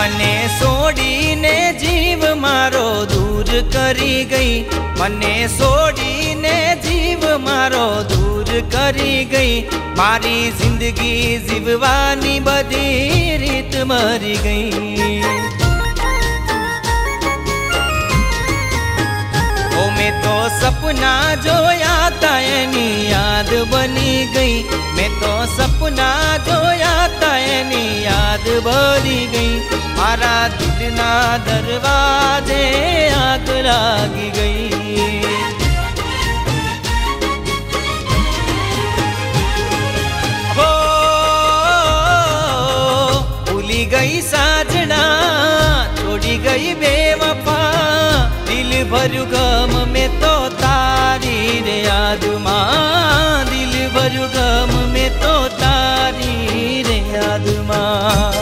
મને છોડીને જીવ મારો દૂર કરી ગઈ મને છોડીને જીવ મારો દૂર કરી ગઈ મારી જિંદગી જીવવાની બધી રીત મરી ગઈ सपना जो आता नी, याद बनी गई। मैं तो सपना जो आता है नी, याद बनी गई। मारा दिल ना दरवाजे, आग लाग गई। गई साजना, छोड़ी गई बेवफा, दिल भर गम યાદમાં દિલ ભર્યું ગમ મેં તો તારી રે યાદમાં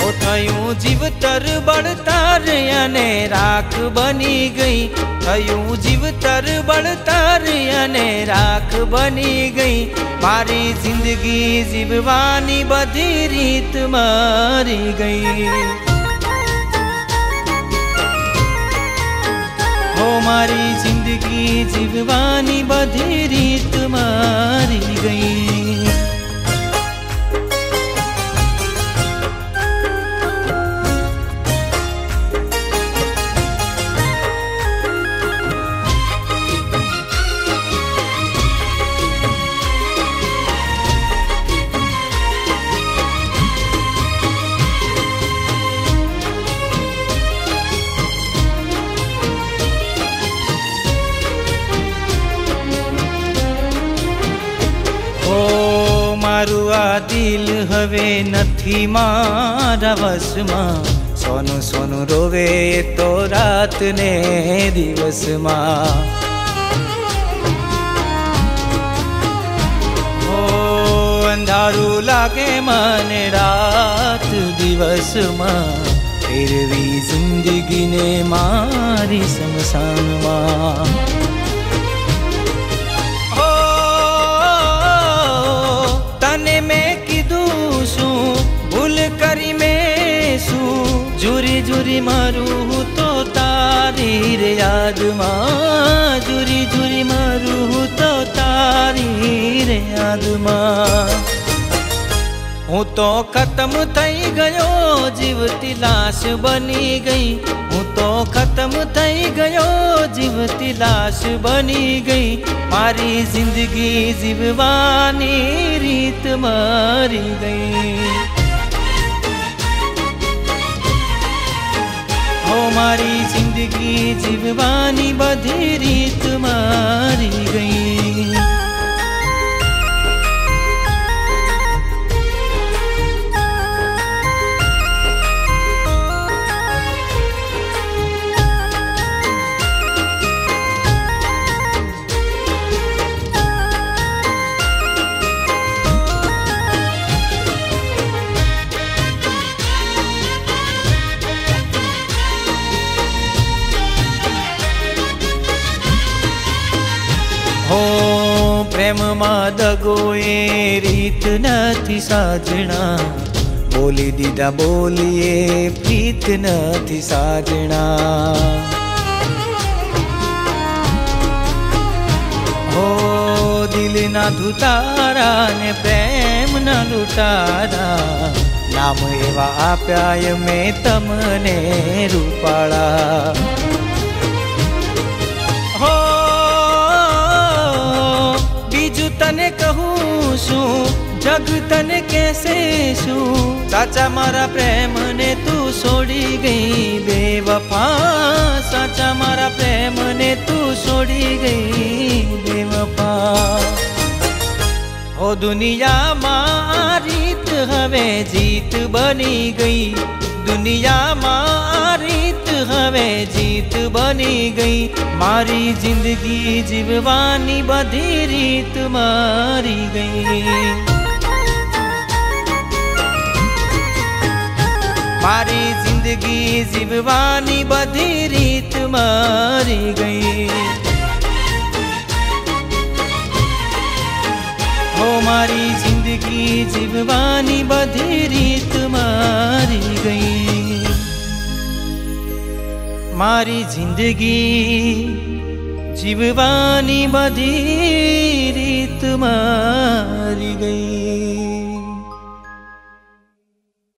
ઓ થયું જીવતર બળતર અને રાખ બની ગઈ થયું જીવતર બળતર અને રાખ બની ગઈ મારી જિંદગી જીવવાની બધી રીત મારી ગઈ મારી જિંદગી જીવવાની બધી રીત મારી ગઈ મારું આ દિલ હવે નથી મારા વશમાં સોનું સોનું રોવે તો રાત ને દિવસમાં ઓ અંધારું લાગે મને રાત દિવસમાં ફેરવી જિંદગીને મારી સમસાનમાં જુરી જુરી મારું હું તો તારી રે યાદમાં જુરી જુરી મારું હું તો તારી રે યાદમાં હું તો ખતમ થઈ ગયો જીવતી લાશ બની ગઈ હું તો ખતમ થઈ ગયો જીવતી લાશ બની ગઈ મારી જિંદગી જીવવાની રીત મારી ગઈ હો મારી જિંદગી જીવવાની બધી રીત મારી ગઈ હો પ્રેમમાં દગો એ રીત નથી સાજણા બોલી દીધા બોલીએ પ્રીત નથી સાજણા હો દિલના ધુતારા ને પ્રેમના લૂંટારા નામ એવા આપ્યા મેં તમને રૂપાળા હો તને કહું શું જગ તને કેસે શું સાચા મારા પ્રેમને તું છોડી ગઈ બેવફા સાચા મારા પ્રેમને તું છોડી ગઈ બેવફા ઓ દુનિયામાં આ રીત હવે જીત બની ગઈ દુનિયામાં આ રીત जीत बनी गई। मारी ज़िंदगी जीववानी, बधी रीत मारी गई। मारी ज़िंदगी जीववानी, बधी रीत मारी गई। हो मारी ज़िंदगी जीववानी, बधी रीत मारी गई। મારી જિંદગી જીવવાની બધી રીત મારી ગઈ